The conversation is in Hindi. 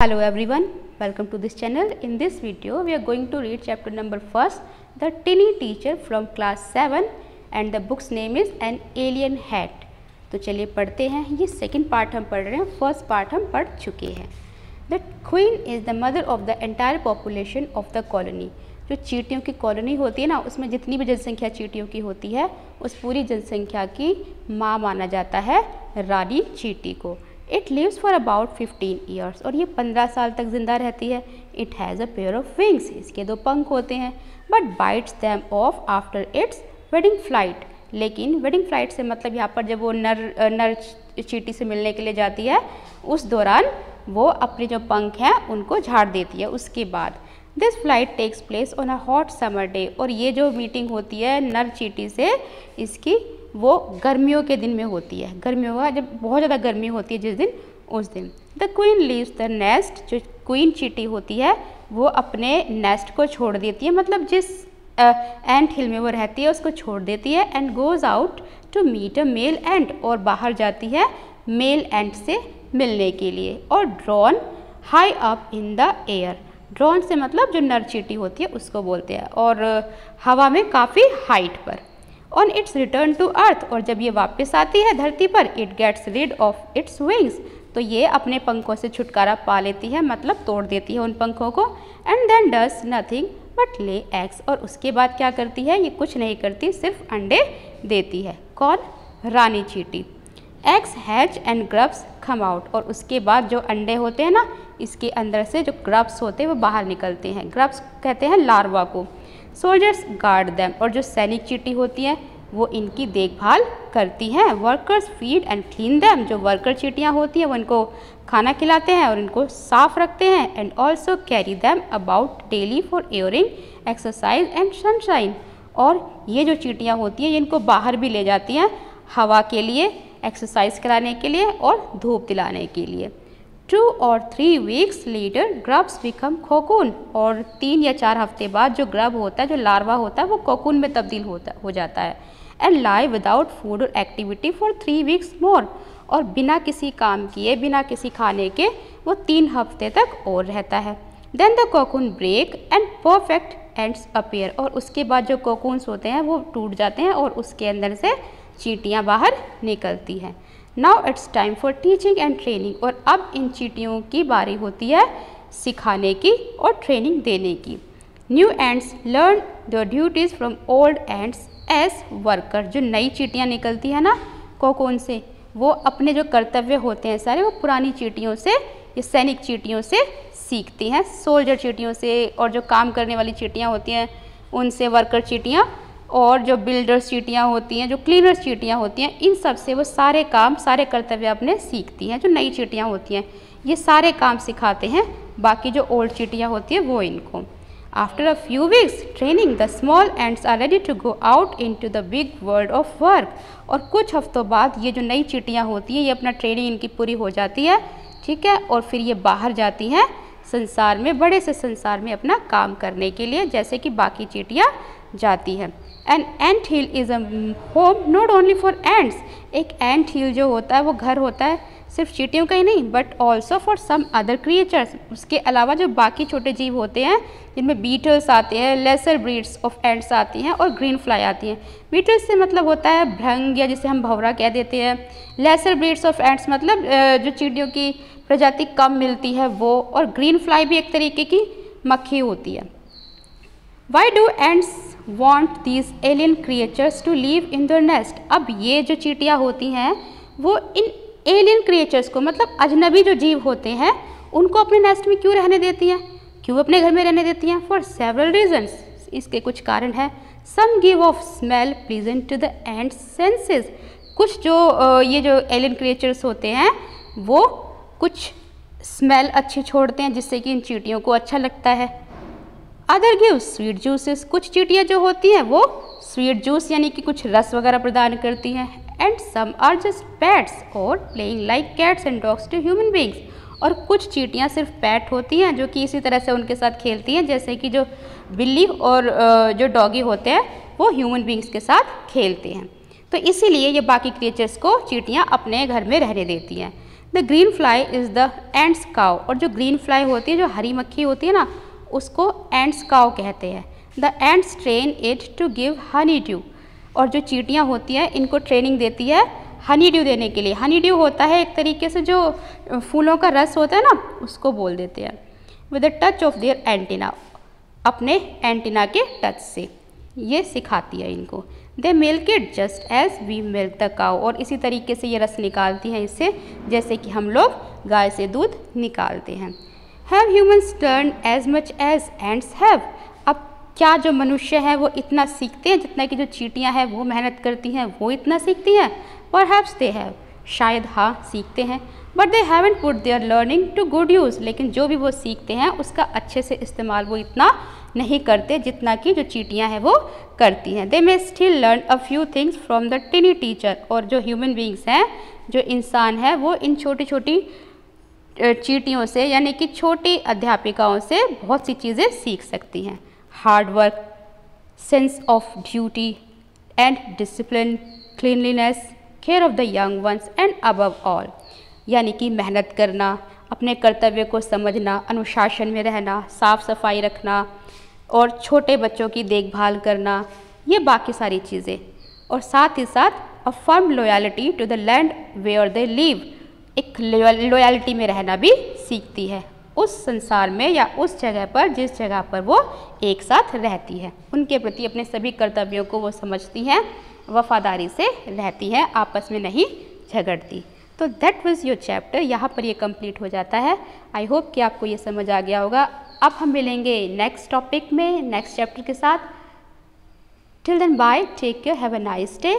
Hello everyone, welcome to this channel. In this video, we are going to read chapter number first, The Tinny Teacher from class 7 and the book's name is An Alien Hat. तो चलिए पढ़ते हैं ये सेकंड पार्ट हम पढ़ रहे हैं फ़र्स्ट पार्ट हम पढ़ चुके हैं the queen is the mother of the entire population of the colony जो चीटियों की कॉलोनी होती है ना उसमें जितनी भी जनसंख्या चीटियों की होती है उस पूरी जनसंख्या की माँ माना जाता है रानी चीटी को it lives for about 15 years और ये 15 साल तक ज़िंदा रहती है। It has a pair of wings इसके दो पंख होते हैं but bites them off after its wedding flight लेकिन वेडिंग फ़्लाइट से मतलब यहाँ पर जब वो नर नर चीटी से मिलने के लिए जाती है, उस दौरान वो अपने जो पंख हैं, उनको झाड़ देती है। उसके बाद this flight takes place on a hot summer day और ये जो मीटिंग होती है नर चीटी से, इसकी वो गर्मियों के दिन में होती है। गर्मियों का जब बहुत ज़्यादा गर्मी होती है जिस दिन, उस दिन। The queen leaves the nest जो क्वीन चीटी होती है, वो अपने नेस्ट को छोड़ देती है। मतलब जिस एंट हिल में वो रहती है, उसको छोड़ देती है and goes out to meet a male ant और बाहर जाती है मेल एंट से मिलने के लिए और drawn high up in the air drone से मतलब जो नर चीटी होती है, उसको बोलते हैं और हवा में काफ़ी हाइट पर। On its return to earth और जब ये वापस आती है धरती पर it gets rid of its wings तो ये अपने पंखों से छुटकारा पा लेती है मतलब तोड़ देती है उन पंखों को. And then does nothing but lay eggs और उसके बाद क्या करती है? ये कुछ नहीं करती, सिर्फ़ अंडे देती है. कौन? रानी चीटी. Eggs hatch and grubs come out और उसके बाद जो अंडे होते हैं ना, इसके अंदर से जो ग्रब्स होते हैं, वो बाहर निकलते हैं। ग्रब्स कहते हैं लार्वा को। सोल्जर्स गार्ड दैम और जो सैनिक चीटी होती है, वो इनकी देखभाल करती हैं। Workers feed and clean them जो वर्कर चीटियाँ होती हैं, वो इनको खाना खिलाते हैं और इनको साफ़ रखते हैं and also carry them about daily for airing exercise and sunshine और ये जो चीटियाँ होती हैं इनको बाहर भी ले जाती हैं, हवा के लिए एक्सरसाइज कराने के लिए और धूप दिलाने के लिए। टू और three weeks later grubs become cocoon और तीन या चार हफ़्ते बाद जो ग्रब होता है, जो लार्वा होता है, वो कोकून में तब्दील होता, हो जाता है। एंड लाई विदाउट फ़ूड और activity for three weeks more और बिना किसी काम किए, बिना किसी खाने के वो तीन हफ़्ते तक और रहता है। Then the cocoon break and perfect ants appear और उसके बाद जो कोकून्स होते हैं, वो टूट जाते हैं और उसके अंदर से चीटियाँ बाहर निकलती हैं। Now it's time for teaching and training और अब इन चीटियों की बारी होती है सिखाने की और ट्रेनिंग देने की। New ants learn the duties from old ants as worker जो नई चीटियाँ निकलती हैं ना कोकोन से? वो अपने जो कर्तव्य होते हैं सारे, वो पुरानी चीटियों से, या सैनिक चीटियों से सीखती हैं। सोल्जर चीटियों से और जो काम करने वाली चीटियाँ होती हैं, उनसे वर्कर चीटियाँ और जो बिल्डर्स चीटियाँ होती हैं, जो क्लीनर्स चीटियाँ होती हैं, इन सबसे वो सारे काम, सारे कर्तव्य अपने सीखती हैं, जो नई चीटियाँ होती हैं। ये सारे काम सिखाते हैं, बाकी जो ओल्ड चीटियाँ होती हैं वो इनको। After a few weeks training the small ants are ready to go out into the big world of work और कुछ हफ्तों बाद ये जो नई चीटियाँ होती हैं, ये अपना ट्रेनिंग इनकी पूरी हो जाती है, ठीक है? और फिर ये बाहर जाती हैं, संसार में, बड़े से संसार में अपना काम करने के लिए, जैसे कि बाकी चीटियाँ जाती हैं। An ant hill is a home not only for ants एक एंट हिल जो होता है, वो घर होता है, सिर्फ़ चीटियों का ही नहीं but also for some other creatures उसके अलावा जो बाकी छोटे जीव होते हैं, जिनमें बीटल्स आते हैं लेसर ब्रीड्स ऑफ़ एंट्स आती हैं और ग्रीन फ्लाई आती हैं। बीटल्स से मतलब होता है भ्रंग, या जिसे हम भवरा कह देते हैं। लेसर ब्रीड्स ऑफ़ एंट्स मतलब जो चीटियों की प्रजाति कम मिलती है, वो और ग्रीन फ्लाई भी एक तरीके की मक्खी होती है। Why do ants want these alien creatures to live in their nest अब ये जो चीटियाँ होती हैं, वो इन एलियन क्रिएचर्स को मतलब अजनबी जो जीव होते हैं, उनको अपने नेस्ट में क्यों रहने देती हैं? क्यों अपने घर में रहने देती हैं? फॉर सेवरल रीजन्स इसके कुछ कारण हैं। Some give off smell pleasant to the ant senses कुछ जो ये जो एलियन क्रिएचर्स होते हैं, वो कुछ स्मेल अच्छी छोड़ते हैं, जिससे कि इन चीटियों को अच्छा लगता है। अदर गिव स्वीट जूसेस कुछ चीटियाँ जो होती हैं, वो स्वीट जूस यानी कि कुछ रस वगैरह प्रदान करती हैं। And some are just pets और playing like cats and dogs to human beings और कुछ चीटियाँ सिर्फ़ पैट होती हैं, जो कि इसी तरह से उनके साथ खेलती हैं, जैसे कि जो बिल्ली और जो डॉगी होते हैं, वो ह्यूमन बींग्स के साथ खेलते हैं। तो इसीलिए ये बाकी क्रिएचर्स को चीटियाँ अपने घर में रहने देती हैं। The green fly is the ants cow और जो ग्रीन फ्लाई होती है, जो हरी मक्खी होती है ना उसको एंड्स काव कहते हैं। The ants train it to give honey dew. और जो चीटियाँ होती हैं, इनको ट्रेनिंग देती है हनी ड्यू देने के लिए। हनी ड्यू होता है एक तरीके से जो फूलों का रस होता है ना, उसको बोल देते हैं। With the touch of their antenna अपने एंटीना के टच से। ये सिखाती है इनको। They milk it just as we milk the cow और इसी तरीके से ये रस निकालती हैं इससे जैसे कि हम लोग गाय से दूध निकालते हैं। Have humans turn as much as ants have अब क्या जो मनुष्य हैं, वो इतना सीखते हैं जितना कि जो चीटियाँ हैं, वो मेहनत करती हैं, वो इतना सीखती हैं? पर हैव्स दे हैव शायद हाँ सीखते हैं. But they haven't put their learning to good use लेकिन जो भी वो सीखते हैं, उसका अच्छे से इस्तेमाल वो इतना नहीं करते जितना कि जो चीटियाँ हैं, वो करती हैं. They may still learn a few things from the tiny teacher और जो ह्यूमन बींग्स हैं, जो इंसान है, वो इन छोटी छोटी चीटियों से, यानी कि छोटी अध्यापिकाओं से बहुत सी चीज़ें सीख सकती हैं। Hard work, sense of duty and discipline, cleanliness, care of the young ones and above all. यानी कि मेहनत करना, अपने कर्तव्य को समझना, अनुशासन में रहना, साफ़ सफ़ाई रखना और छोटे बच्चों की देखभाल करना, ये बाकी सारी चीज़ें। और साथ ही साथ a firm loyalty to the land where they live एक लॉयल्टी में रहना भी सीखती है। उस संसार में या उस जगह पर, जिस जगह पर वो एक साथ रहती है। उनके प्रति अपने सभी कर्तव्यों को वो समझती हैं, वफादारी से रहती हैं, आपस में नहीं झगड़ती। तो दैट वॉज़ योर चैप्टर यहाँ पर ये कंप्लीट हो जाता है। आई होप कि आपको ये समझ आ गया होगा। अब हम मिलेंगे नेक्स्ट टॉपिक में नेक्स्ट चैप्टर के साथ। Till then bye take care have a nice day